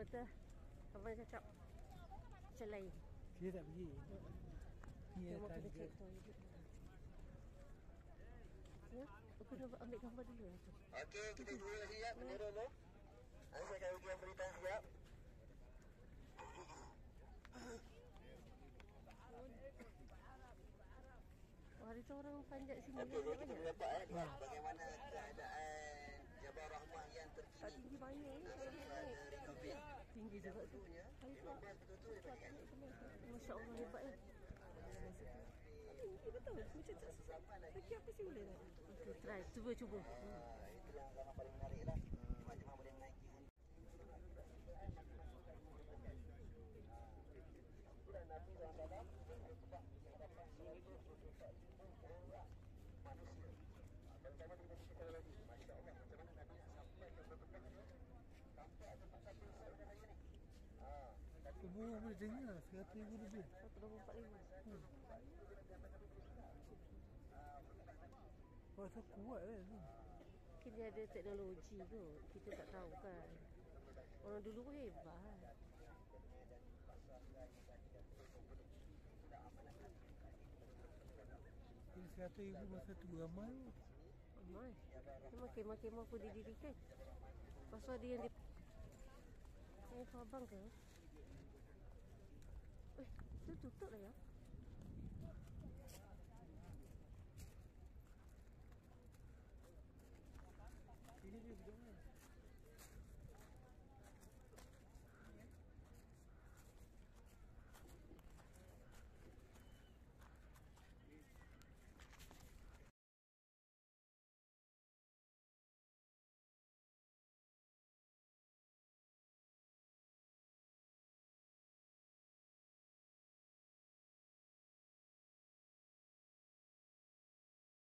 betul. Abang cakap macam lain. Dia tak pergi. Dia mau kena cek toilet. Ya, aku dah ambil gambar dulu lah tu. Okey, kita dua siap bendera. Nanti saya akan bagi berita siap. Oh, hari tu orang panjat sini Okey, kita nampak eh, lihat bagaimana keadaan Jabal Rahmah yang Tak terkini. tinggi banyak ni. Tinggi juga tu. Tentunya, Hari tu. 15 betul-betul dia bagi kat Masya Allah hebat eh. Tinggi betul. Macam tak susah. Lagi apa sih boleh tak? Okay, try. Cuba, cuba. Hmm. Ah, itu yang yang paling menarik lah. Jemaah-jemaah boleh menaiki ini. Dan Nabi SAW sebab hadapan manusia. Pertama kita cerita lagi. Masya Allah, macam mana Nabi nak sampai ke betul-betul ni. Tanpa ada pasal dosa pada hari ni. Ah, Orang boleh dengar. Seratus ribu lebih. 124 ribu. Oh, tu kuat kan tu. Mungkin dia ada teknologi tu. Kita tak tahu kan. Orang dulu pun hebat. Ini seratus ribu masa tu ramai. Ramai. Memang kemah-kemah pun didirikan. Tu ada yang dia... Ini tu abang ke? Eh, tu tutup lah ya. Ini dia berapa?